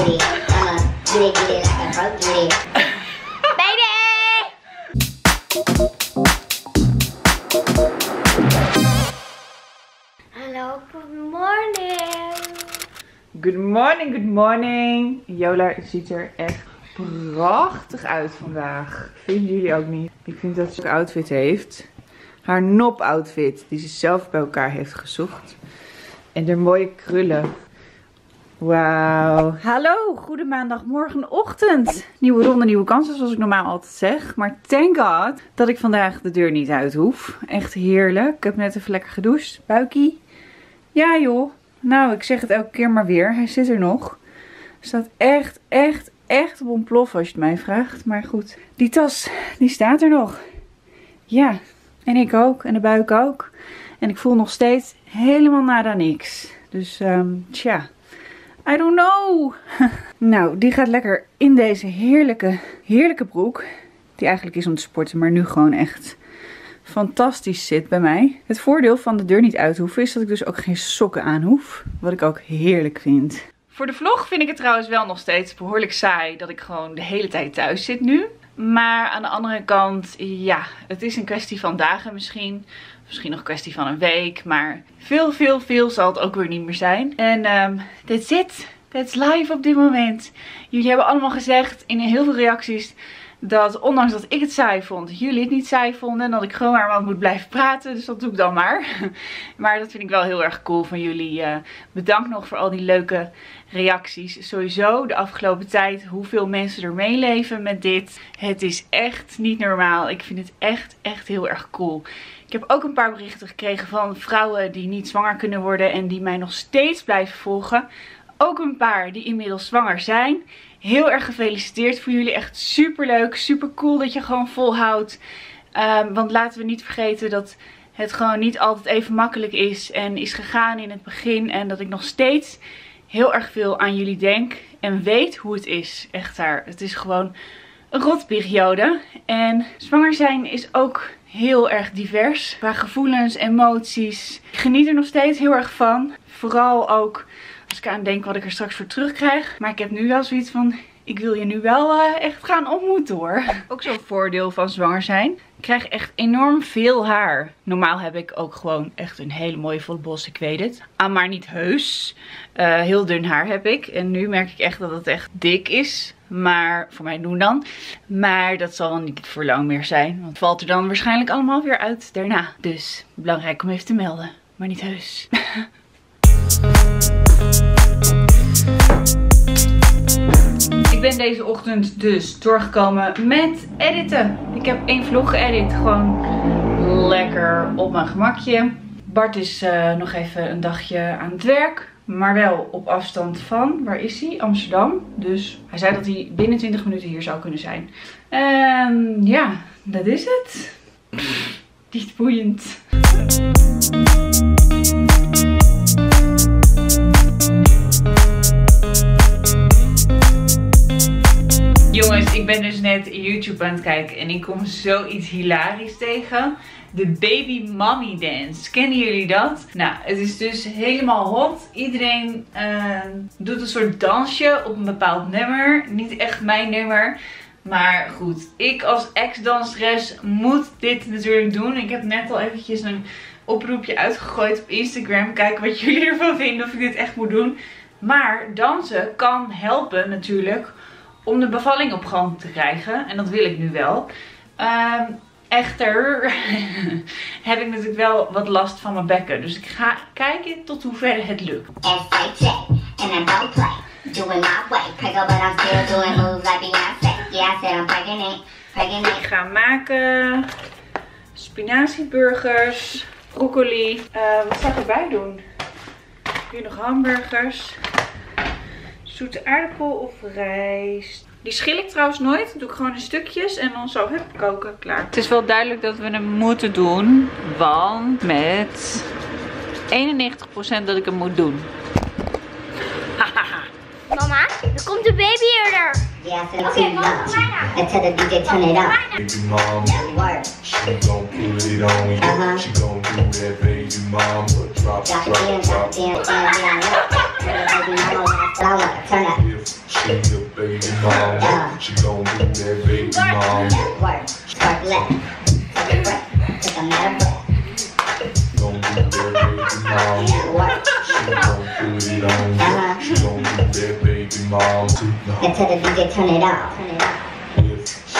it like a broke booty. Baby! Hallo, good morning. Good morning, good morning. Jola ziet er echt prachtig uit vandaag. Vinden jullie ook niet? Ik vind dat ze een outfit heeft. Haar nop outfit die ze zelf bij elkaar heeft gezocht. En de mooie krullen. Wauw. Hallo, goede maandagmorgenochtend. Nieuwe ronde, nieuwe kansen zoals ik normaal altijd zeg. Maar thank god dat ik vandaag de deur niet uit hoef. Echt heerlijk. Ik heb net even lekker gedoucht. Buikie. Ja joh. Nou, ik zeg het elke keer maar weer. Hij zit er nog. Staat echt, echt, echt op ontploffen als je het mij vraagt. Maar goed, die tas, die staat er nog. Ja, en ik ook. En de buik ook. En ik voel nog steeds helemaal nada niks. Dus, ehm tja. I don't know. nou, die gaat lekker in deze heerlijke, heerlijke broek. Die eigenlijk is om te sporten, maar nu gewoon echt fantastisch zit bij mij. Het voordeel van de deur niet uit hoeven is dat ik dus ook geen sokken aan hoef. Wat ik ook heerlijk vind. Voor de vlog vind ik het trouwens wel nog steeds behoorlijk saai dat ik gewoon de hele tijd thuis zit nu. Maar aan de andere kant, ja, het is een kwestie van dagen misschien. Misschien nog een kwestie van een week. Maar veel, veel, veel zal het ook weer niet meer zijn. En um, that's it. That's live op dit moment. Jullie hebben allemaal gezegd in heel veel reacties dat ondanks dat ik het saai vond, jullie het niet saai vonden. En dat ik gewoon maar wat moet blijven praten. Dus dat doe ik dan maar. Maar dat vind ik wel heel erg cool van jullie. Uh, bedankt nog voor al die leuke reacties. Sowieso de afgelopen tijd hoeveel mensen er meeleven met dit. Het is echt niet normaal. Ik vind het echt, echt heel erg cool. Ik heb ook een paar berichten gekregen van vrouwen die niet zwanger kunnen worden. En die mij nog steeds blijven volgen. Ook een paar die inmiddels zwanger zijn. Heel erg gefeliciteerd voor jullie. Echt super leuk. Super cool dat je gewoon volhoudt. Um, want laten we niet vergeten dat het gewoon niet altijd even makkelijk is. En is gegaan in het begin. En dat ik nog steeds heel erg veel aan jullie denk. En weet hoe het is. Echt daar. Het is gewoon een rotperiode. En zwanger zijn is ook heel erg divers. Qua gevoelens, emoties. Ik geniet er nog steeds heel erg van. Vooral ook als ik aan denk wat ik er straks voor terugkrijg. Maar ik heb nu wel zoiets van, ik wil je nu wel uh, echt gaan ontmoeten hoor. Ook zo'n voordeel van zwanger zijn. Ik krijg echt enorm veel haar. Normaal heb ik ook gewoon echt een hele mooie volle bos, ik weet het. Ah, maar niet heus. Uh, heel dun haar heb ik. En nu merk ik echt dat het echt dik is. Maar voor mij doen dan. Maar dat zal niet voor lang meer zijn. Want het valt er dan waarschijnlijk allemaal weer uit daarna. Dus belangrijk om even te melden. Maar niet heus. Ik ben deze ochtend dus doorgekomen met editen. Ik heb één vlog geëdit. Gewoon lekker op mijn gemakje. Bart is uh, nog even een dagje aan het werk. Maar wel op afstand van, waar is hij? Amsterdam. Dus hij zei dat hij binnen 20 minuten hier zou kunnen zijn. En ja, dat is het. Niet boeiend. Ik ben dus net YouTube aan het kijken en ik kom zoiets hilarisch tegen. De Baby Mommy Dance. Kennen jullie dat? Nou, het is dus helemaal hot. Iedereen uh, doet een soort dansje op een bepaald nummer. Niet echt mijn nummer. Maar goed, ik als ex-danseres moet dit natuurlijk doen. Ik heb net al eventjes een oproepje uitgegooid op Instagram. Kijken wat jullie ervan vinden of ik dit echt moet doen. Maar dansen kan helpen natuurlijk om de bevalling op gang te krijgen. En dat wil ik nu wel. Uh, echter heb ik natuurlijk wel wat last van mijn bekken. Dus ik ga kijken tot hoever het lukt. Ik ga maken spinazieburgers, broccoli. Uh, wat zou ik erbij doen? Hier nog hamburgers zoete aardappel of rijst. Die schil ik trouwens nooit. Dat doe ik gewoon in stukjes en dan zo hup, koken, klaar. Het is wel duidelijk dat we hem moeten doen. Want met 91% dat ik hem moet doen. Mama, er komt de baby eerder. Yeah, Oké, okay, mama, And tell the DJ turn it up. Baby mom, she gon' put it on you. She gon' do that baby mama. Drop, Drop it drop, If she a baby mom. She gon' do that baby mom. Work. Spark left. Take a breath. Took another breath. Gon' do that baby mom. Work. She gon' put it on. Uh-huh. She gon' do that baby mom too. And tell the DJ turn it off. Turn it off.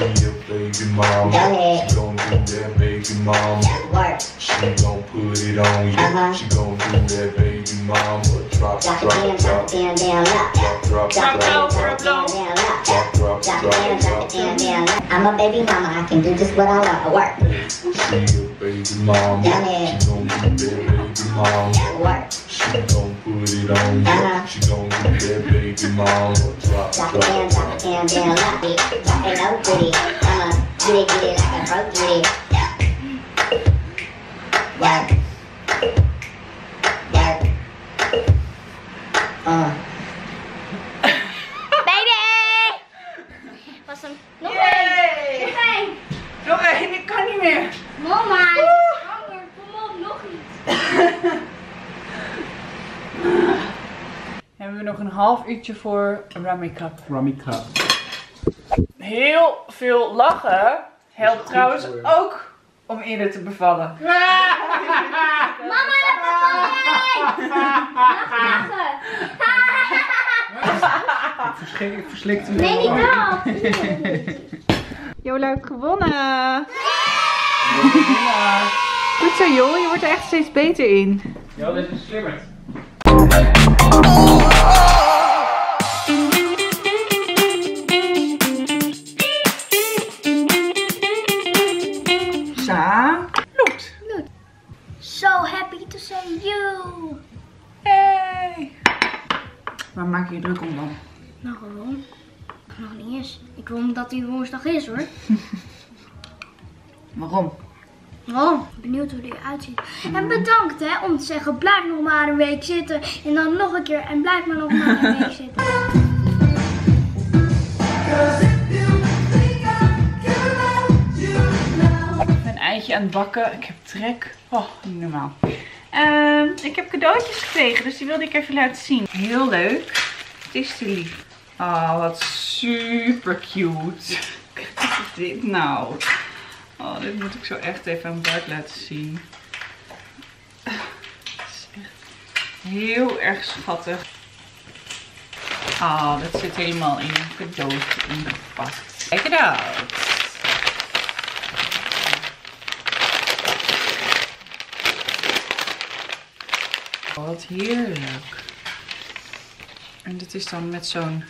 She a baby mom, she gon' do that baby mom. Work. She gon' put it on you. Uh-huh. She gon' do that baby mom. Drop, Drop drop, drop, drop it down, down, low. drop, drop, Drop drop, down, drop it down, down, low. drop, drop, Drop it down, drop drop, it down, down, low. I'm a baby mama. I can do just what I want. Work. She a baby mom. Go ahead. She gon' do that baby mom. Work. She gon' put it on you. Uh-huh. She gon' do that baby mom. Drop, Drop it down, drop it down, down, low. Drop it low. I'ma get it, get it like a pro, get it. Work. Work. Baby! Was hem. Nog één. Nog één. Nog één, ik kan niet meer. Mama. Hanger, kom op, nog iets. Hebben we nog een half uurtje voor Rummy Cup. Rummy Cup. Heel veel lachen helpt trouwens ook om eerder te bevallen. Mama, dat is Lachen, ik verslikte Nee, niet dat. Jola heeft gewonnen. Goed zo joh, je wordt er echt steeds beter in. Ja, dit is slimmerd. Ik die woensdag is hoor. Waarom? Oh, benieuwd hoe die eruit ziet. En bedankt hè, om te zeggen, blijf nog maar een week zitten. En dan nog een keer en blijf maar nog maar een week zitten. Een eitje aan het bakken. Ik heb trek. Oh, niet normaal. Ehm, ik heb cadeautjes gekregen, dus die wilde ik even laten zien. Heel leuk. Het is te lief. Oh, wat super cute. Wat is dit nou? Oh, dit moet ik zo echt even aan Bart laten zien. Is echt heel erg schattig. Oh, dat zit helemaal in een cadeautje ingepakt. Kijk het uit. Oh, wat heerlijk. En dit is dan met zo'n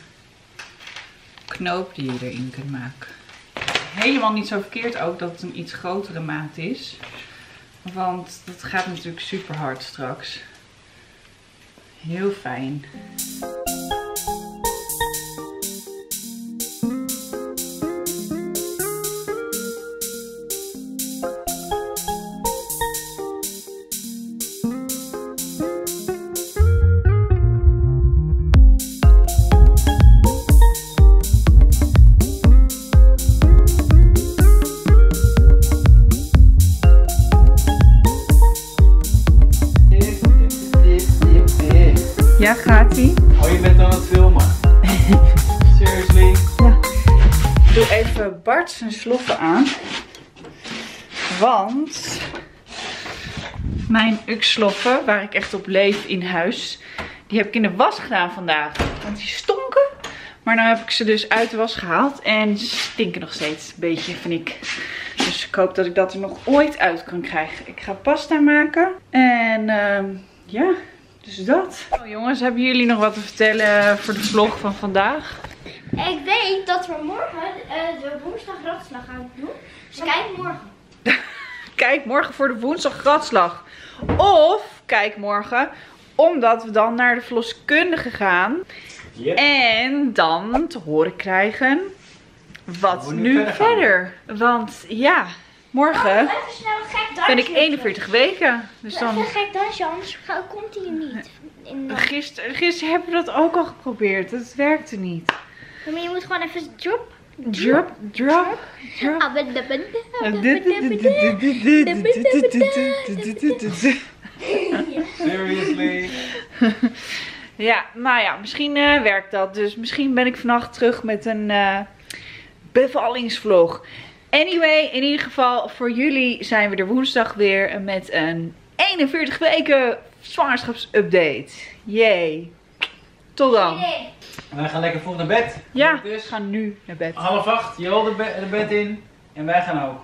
knoop die je erin kunt maken. Helemaal niet zo verkeerd ook dat het een iets grotere maat is. Want dat gaat natuurlijk super hard straks. Heel fijn. Zijn sloffen aan. Want mijn uksloffen, waar ik echt op leef in huis, die heb ik in de was gedaan vandaag. Want die stonken. Maar nu heb ik ze dus uit de was gehaald. En ze stinken nog steeds een beetje, vind ik. Dus ik hoop dat ik dat er nog ooit uit kan krijgen. Ik ga pasta maken. En ehm, ja, dus dat. Oh, jongens, hebben jullie nog wat te vertellen voor de vlog van vandaag? Ik weet dat we morgen eh, de woensdag ratslag gaan doen. Dus kijk morgen. Kijk morgen voor de woensdag gradslag. Of kijk morgen omdat we dan naar de verloskundige gaan. Yep. En dan te horen krijgen wat we nu nu verder. Want ja, morgen Even snel een gek dansje. ben ik 41 weken. Dus Even dan een gek dansje, anders komt hij niet. In de... gisteren, gisteren hebben we dat ook al geprobeerd. Het werkte niet. Maar je moet gewoon even drop. Drop, drop, drop. Ah, Seriously? Ja, nou ja, misschien eh, werkt dat. Dus misschien ben ik vannacht terug met een eh, bevallingsvlog. Anyway, in ieder geval, voor jullie zijn we er woensdag weer met een 41 weken zwangerschapsupdate. Yay. Tot dan. Wij gaan lekker vroeg naar bed. Ja, we is gaan nu naar bed. half acht. Joel de, be- de bed in. En wij gaan ook.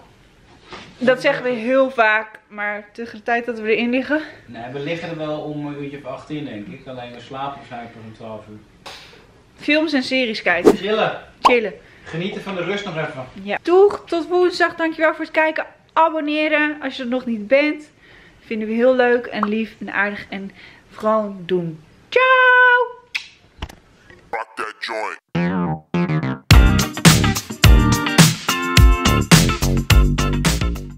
Dat zeggen we heel vaak, maar tegen de tijd dat we erin liggen. Nee, we liggen er wel om een uurtje of acht in, denk ik. Alleen we slapen waarschijnlijk pas om 12 uur. Films en series kijken. Chillen. Chillen. Genieten van de rust nog even. Ja. Doeg, tot woensdag. Dankjewel voor het kijken. Abonneren als je het nog niet bent. Vinden we heel leuk en lief en aardig en gewoon doen. Ciao! joint.